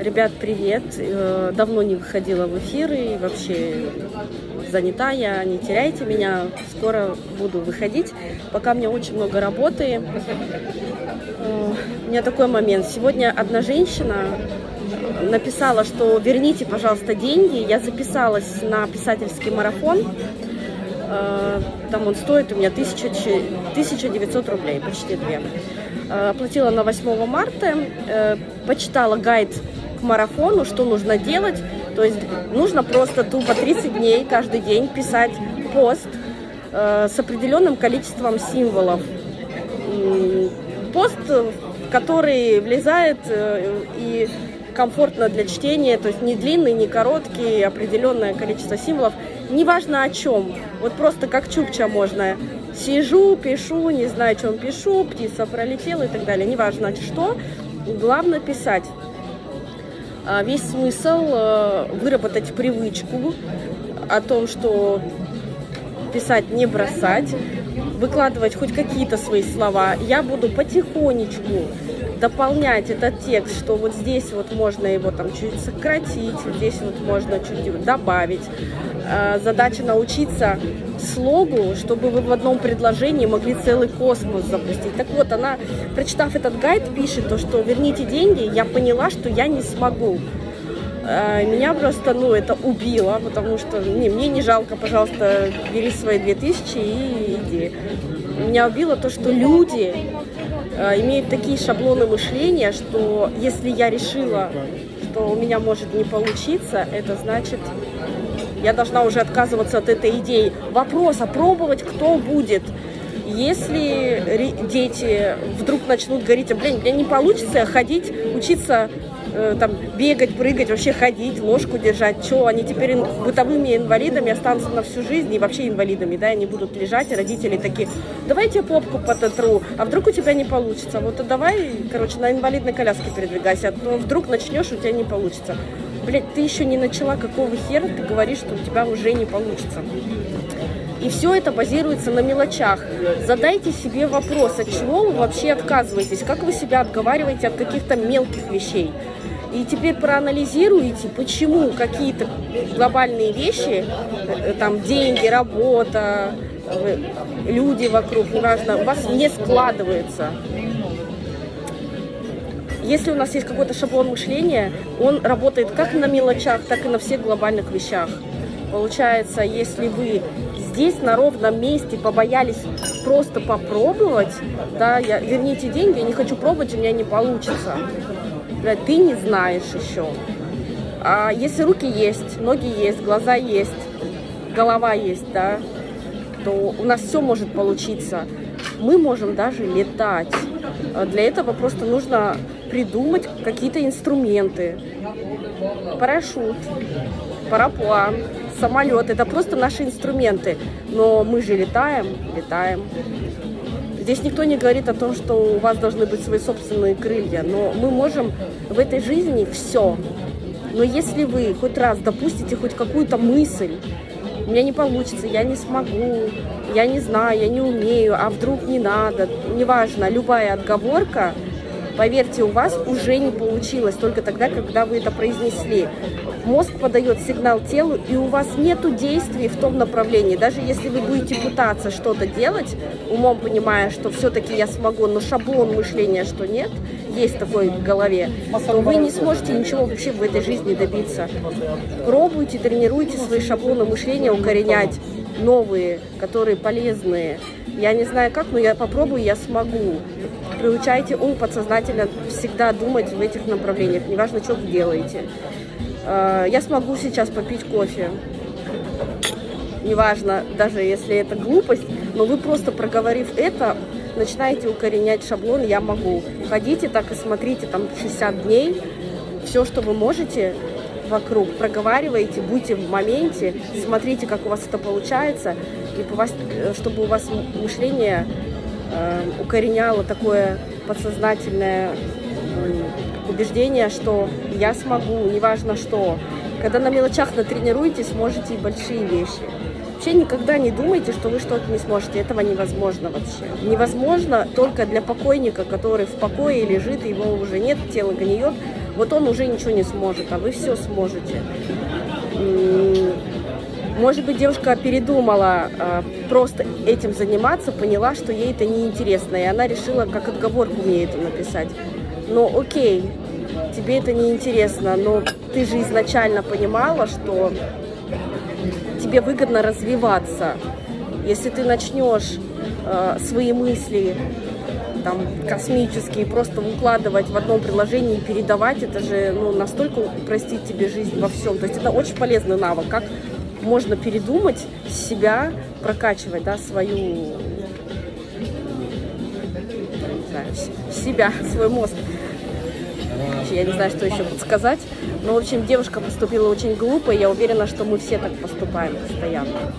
Ребят, привет! Э, давно не выходила в эфиры, и вообще занята я, не теряйте меня, скоро буду выходить. Пока у меня очень много работы. Э, у меня такой момент. Сегодня одна женщина написала, что верните, пожалуйста, деньги. Я записалась на писательский марафон. Э, там он стоит у меня 1900 рублей, почти две. Оплатила на 8 марта, почитала гайд к марафону, что нужно делать. То есть нужно просто тупо 30 дней каждый день писать пост э, с определенным количеством символов. Пост, в который влезает э, и комфортно для чтения, то есть не длинный, не короткий, определенное количество символов, неважно о чем, вот просто как чукча можно, сижу, пишу, не знаю, о чем пишу, птица пролетела и так далее, неважно что, главное писать. А, весь смысл э, выработать привычку о том, что писать не бросать, выкладывать хоть какие-то свои слова. Я буду потихонечку дополнять этот текст, что вот здесь вот можно его там чуть сократить, здесь вот можно чуть добавить. А, задача научиться слогу, чтобы вы в одном предложении могли целый космос запустить. Так вот, она, прочитав этот гайд, пишет то, что верните деньги, я поняла, что я не смогу. А, меня просто, ну, это убило, потому что не, мне не жалко, пожалуйста, бери свои 2000 и иди. Меня убило то, что люди э, имеют такие шаблоны мышления, что если я решила, что у меня может не получиться, это значит, я должна уже отказываться от этой идеи. Вопрос, а пробовать кто будет? Если дети вдруг начнут говорить, блин, мне не получится ходить, учиться Э, там бегать, прыгать, вообще ходить, ложку держать, что они теперь бытовыми инвалидами останутся на всю жизнь и вообще инвалидами, да, они будут лежать, и родители такие, давайте попку пототру, а вдруг у тебя не получится, вот давай, короче, на инвалидной коляске передвигайся, а то вдруг начнешь, у тебя не получится. Блять, ты еще не начала, какого хера ты говоришь, что у тебя уже не получится. И все это базируется на мелочах. Задайте себе вопрос, от чего вы вообще отказываетесь, как вы себя отговариваете от каких-то мелких вещей. И теперь проанализируйте, почему какие-то глобальные вещи, э, там деньги, работа, э, люди вокруг, неважно, у вас не складывается. Если у нас есть какой-то шаблон мышления, он работает как на мелочах, так и на всех глобальных вещах. Получается, если вы здесь на ровном месте побоялись просто попробовать, да, я, верните деньги, я не хочу пробовать, у меня не получится блядь, ты не знаешь еще. А если руки есть, ноги есть, глаза есть, голова есть, да, то у нас все может получиться. Мы можем даже летать. А для этого просто нужно придумать какие-то инструменты. Парашют, параплан, самолет. Это просто наши инструменты. Но мы же летаем, летаем. Здесь никто не говорит о том, что у вас должны быть свои собственные крылья, но мы можем в этой жизни все. Но если вы хоть раз допустите хоть какую-то мысль, у меня не получится, я не смогу, я не знаю, я не умею, а вдруг не надо, неважно, любая отговорка, поверьте, у вас уже не получилось только тогда, когда вы это произнесли мозг подает сигнал телу, и у вас нет действий в том направлении. Даже если вы будете пытаться что-то делать, умом понимая, что все-таки я смогу, но шаблон мышления, что нет, есть такой в голове, то вы не сможете ничего вообще в этой жизни добиться. Пробуйте, тренируйте свои шаблоны мышления, укоренять новые, которые полезные. Я не знаю как, но я попробую, я смогу. Приучайте ум подсознательно всегда думать в этих направлениях, неважно, что вы делаете. Э, я смогу сейчас попить кофе. Неважно, даже если это глупость, но вы просто проговорив это, начинаете укоренять шаблон «я могу». Ходите так и смотрите там 60 дней, все, что вы можете вокруг, проговаривайте, будьте в моменте, смотрите, как у вас это получается, и чтобы у вас мышление э, укореняло такое подсознательное убеждение, что я смогу, неважно что. Когда на мелочах натренируетесь, можете и большие вещи. Вообще никогда не думайте, что вы что-то не сможете. Этого невозможно вообще. Невозможно только для покойника, который в покое лежит, его уже нет, тело гниет. вот он уже ничего не сможет, а вы все сможете. Может быть, девушка передумала э, просто этим заниматься, поняла, что ей это неинтересно, и она решила как отговорку мне это написать. Но окей, тебе это неинтересно, но ты же изначально понимала, что тебе выгодно развиваться. Если ты начнешь э, свои мысли там, космические просто укладывать в одном приложении и передавать, это же ну, настолько упростит тебе жизнь во всем. То есть это очень полезный навык, как можно передумать себя, прокачивать, да, свою, знаю, себя, свой мозг. Я не знаю, что еще подсказать. Но, в общем, девушка поступила очень глупо, и я уверена, что мы все так поступаем постоянно.